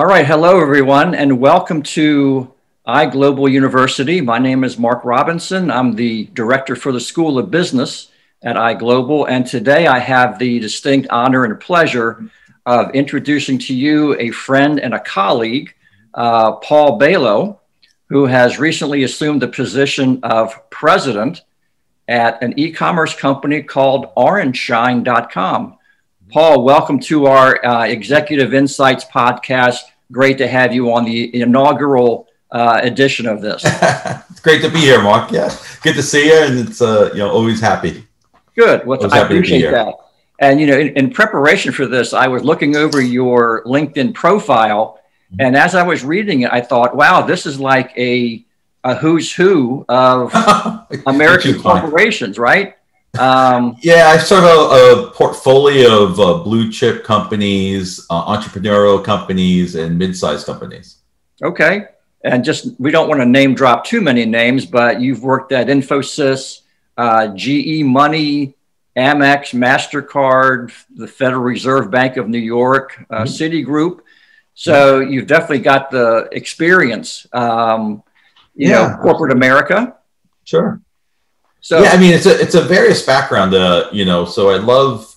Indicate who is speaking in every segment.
Speaker 1: All right, hello everyone, and welcome to iGlobal University. My name is Mark Robinson. I'm the director for the School of Business at iGlobal, and today I have the distinct honor and pleasure of introducing to you a friend and a colleague, uh, Paul Bailo, who has recently assumed the position of president at an e-commerce company called orangeshine.com. Paul, welcome to our uh, Executive Insights podcast. Great to have you on the inaugural uh, edition of this.
Speaker 2: it's great to be here, Mark. Yeah, good to see you, and it's uh, you know always happy.
Speaker 1: Good. Well, always I appreciate that. And you know, in, in, preparation for this, I was looking over your LinkedIn profile, mm-hmm. and as I was reading it, I thought, "Wow, this is like a a who's who of American corporations, right?"
Speaker 2: Um, yeah, I sort of a, a portfolio of uh, blue chip companies, uh, entrepreneurial companies, and mid-sized companies.
Speaker 1: Okay, and just we don't want to name drop too many names, but you've worked at Infosys, uh, GE Money, Amex, Mastercard, the Federal Reserve Bank of New York, uh, mm-hmm. Citigroup. So you've definitely got the experience, um, you yeah. know, corporate America.
Speaker 2: Sure. So yeah, I mean, it's a it's a various background. Uh, you know, so I love,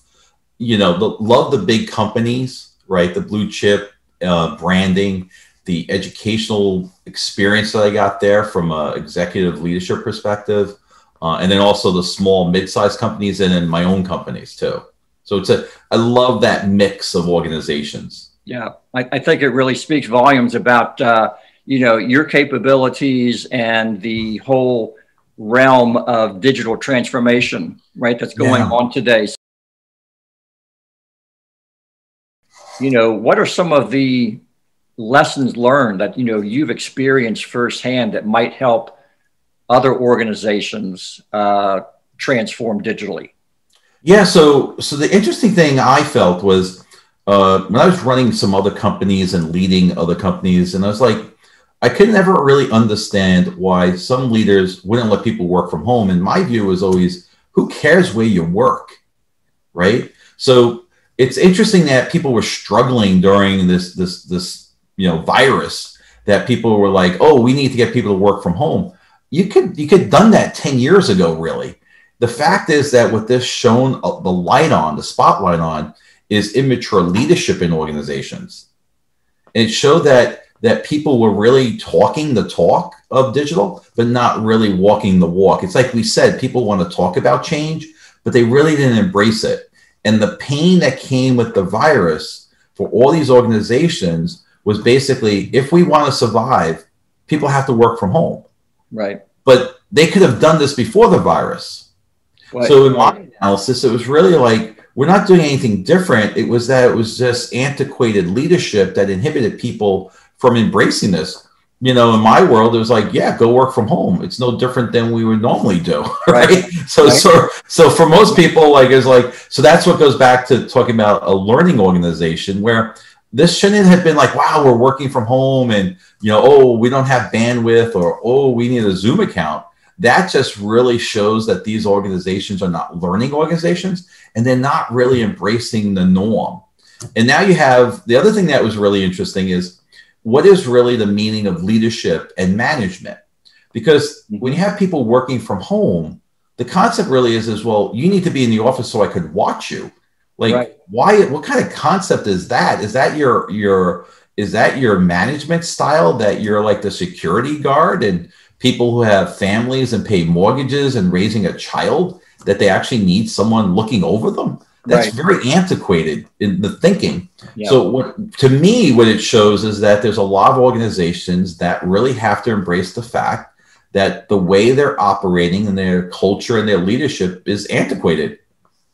Speaker 2: you know, the, love the big companies, right? The blue chip uh, branding, the educational experience that I got there from a executive leadership perspective, uh, and then also the small mid-sized companies and then my own companies too. So it's a I love that mix of organizations.
Speaker 1: Yeah, I, I think it really speaks volumes about uh, you know your capabilities and the whole realm of digital transformation, right? That's going yeah. on today. You know, what are some of the lessons learned that you know you've experienced firsthand that might help other organizations uh, transform digitally?
Speaker 2: Yeah, so so the interesting thing I felt was uh, when I was running some other companies and leading other companies, and I was like, I could never really understand why some leaders wouldn't let people work from home. And my view was always, who cares where you work, right? So it's interesting that people were struggling during this this this you know virus that people were like, oh, we need to get people to work from home. You could you could done that ten years ago, really. The fact is that what this shown uh, the light on, the spotlight on, is immature leadership in organizations. And it showed that that people were really talking the talk of digital, but not really walking the walk. It's like we said, people want to talk about change, but they really didn't embrace it. And the pain that came with the virus for all these organizations was basically if we want to survive, people have to work from home.
Speaker 1: Right.
Speaker 2: But they could have done this before the virus. Right. So in my analysis, it was really like we're not doing anything different. It was that it was just antiquated leadership that inhibited people from embracing this. You know, in my world, it was like, yeah, go work from home. It's no different than we would normally do, right? right. So, right. so, so for most people, like, it's like, so that's what goes back to talking about a learning organization where this shouldn't have been like, wow, we're working from home, and you know, oh, we don't have bandwidth, or oh, we need a Zoom account. That just really shows that these organizations are not learning organizations, and they're not really embracing the norm. And now you have the other thing that was really interesting is what is really the meaning of leadership and management? Because mm-hmm. when you have people working from home, the concept really is as well, you need to be in the office so I could watch you. Like right. why what kind of concept is that? Is that your your is that your management style that you're like the security guard and people who have families and pay mortgages and raising a child that they actually need someone looking over them? That's right. very antiquated in the thinking. Yeah. So, what, to me, what it shows is that there's a lot of organizations that really have to embrace the fact that the way they're operating and their culture and their leadership is antiquated.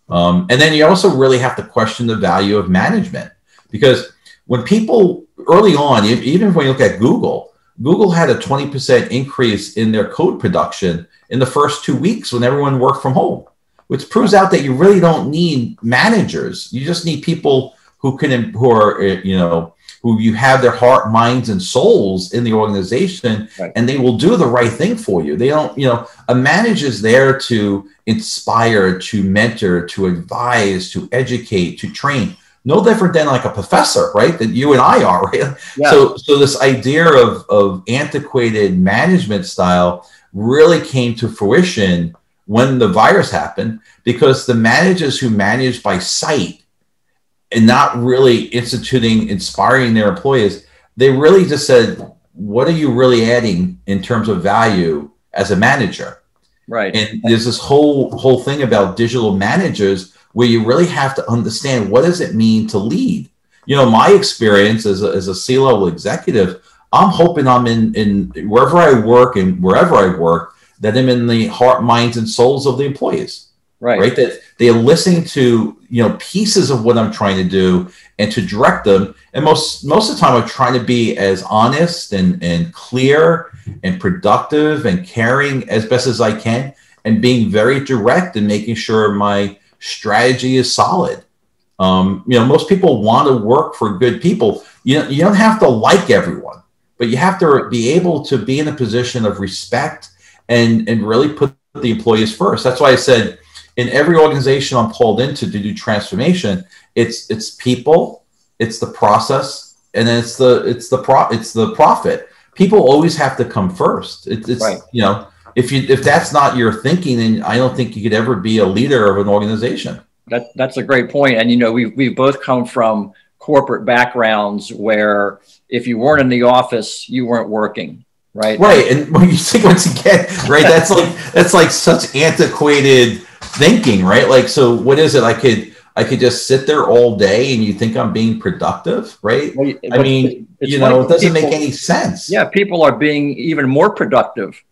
Speaker 2: Um, and then you also really have to question the value of management because when people early on, even when you look at Google, Google had a 20% increase in their code production in the first two weeks when everyone worked from home which proves out that you really don't need managers. You just need people who can, who are, uh, you know, who you have their heart, minds, and souls in the organization, right. and they will do the right thing for you. They don't, you know, a manager is there to inspire, to mentor, to advise, to educate, to train. no different than like a professor, right? That you and I are, right? Yeah. So, so this idea of, of antiquated management style really came to fruition when the virus happened because the managers who managed by sight and not really instituting, inspiring their employees, they really just said, what are you really adding in terms of value as a manager?
Speaker 1: Right.
Speaker 2: And there's this whole whole thing about digital managers where you really have to understand what does it mean to lead. You know, my experience as a, as a C-level executive, I'm hoping I'm in in wherever I work and wherever I work that I'm in the heart, minds, and souls of the employees.
Speaker 1: Right.
Speaker 2: Right. That they are listening to you know pieces of what I'm trying to do and to direct them. And most most of the time, I'm trying to be as honest and and clear and productive and caring as best as I can, and being very direct and making sure my strategy is solid. Um, you know, most people want to work for good people. You you don't have to like everyone, but you have to be able to be in a position of respect and and really put the employees first. That's why I said in every organization I'm pulled into to do transformation, it's it's people, it's the process, and then it's the it's the pro it's the profit. People always have to come first. It, it's right. you know if you if that's not your thinking, then I don't think you could ever be a leader of an organization.
Speaker 1: That that's a great point. And you know, we we both come from corporate backgrounds where if you weren't in the office, you weren't working. Right.
Speaker 2: Right. And when you think once again, right, that's like that's like such antiquated thinking, right? Like so what is it? I could I could just sit there all day and you think I'm being productive, right? Well, I mean, you know, it doesn't people, make any sense.
Speaker 1: Yeah, people are being even more productive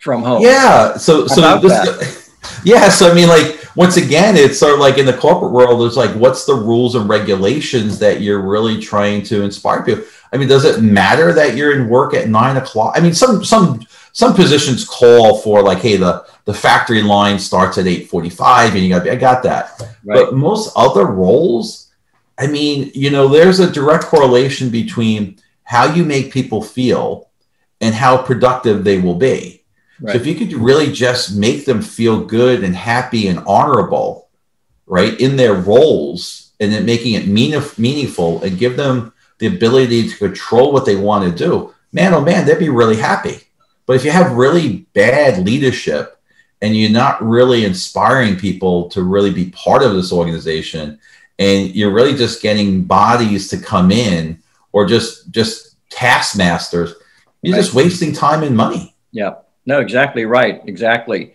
Speaker 1: from home.
Speaker 2: Yeah. So so this, yeah. So I mean, like once again, it's sort of like in the corporate world, it's like what's the rules and regulations that you're really trying to inspire people? I mean, does it matter that you're in work at nine o'clock? I mean, some some some positions call for like, hey, the the factory line starts at eight forty five, and you got I got that. Right. But most other roles, I mean, you know, there's a direct correlation between how you make people feel and how productive they will be. Right. So if you could really just make them feel good and happy and honorable, right, in their roles, and then making it mean, meaningful and give them the ability to control what they want to do, man, oh man, they'd be really happy. But if you have really bad leadership and you're not really inspiring people to really be part of this organization, and you're really just getting bodies to come in or just just taskmasters, you're right. just wasting time and money.
Speaker 1: Yeah. No, exactly right. Exactly.